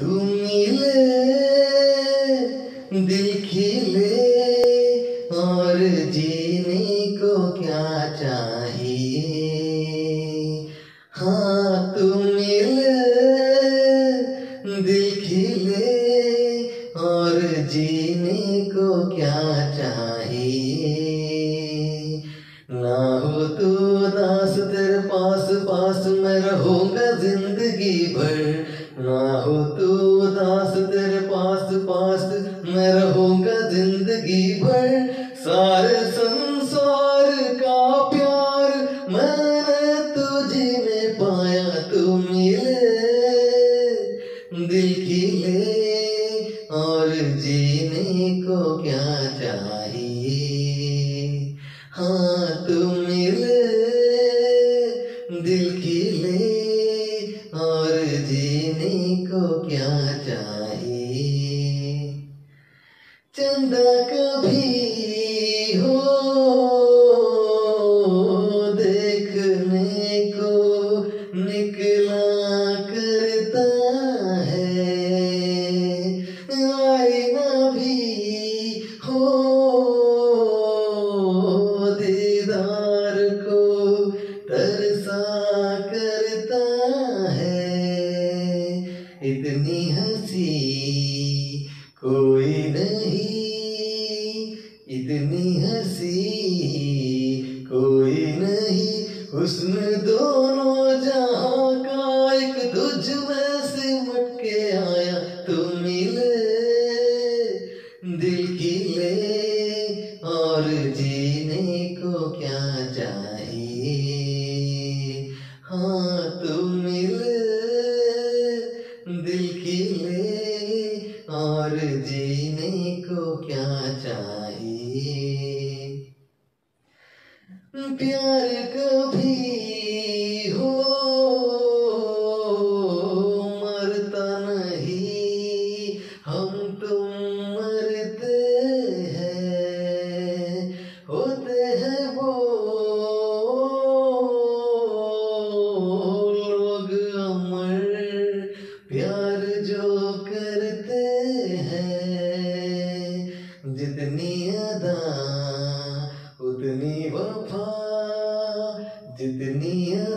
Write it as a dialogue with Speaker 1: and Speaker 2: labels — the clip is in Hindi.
Speaker 1: तू मिले दिल खिले और जीने को क्या चाहिए? हाँ तू मिले दिल खिले और जीने को क्या चाहिए? ना हो तू दास तेरे पास पास मैं रहूँगा ज़िंदगी भर। हो तू दास तेरे पास पास मैं रहूँगा ज़िंदगी भर। सारे संसार का प्यार मैंने तुझे में पाया, तू मिले, दिल खिले और जीने को क्या चाहिए? हाँ तुम मिले दिल खिले और जीने को क्या चाहिए? चंदा कभी हो देखने को निकला करता है। इतनी हँसी कोई नहीं। इतनी हँसी कोई नहीं। हुस्न दोनों जहाँ का एक तुझ में सिमट के आया तुम मिले। दिल की ले और जीने को क्या चाहिए को क्या चाहिए? प्यार कभी हो जितनी अदा उतनी वफा जितनी अदा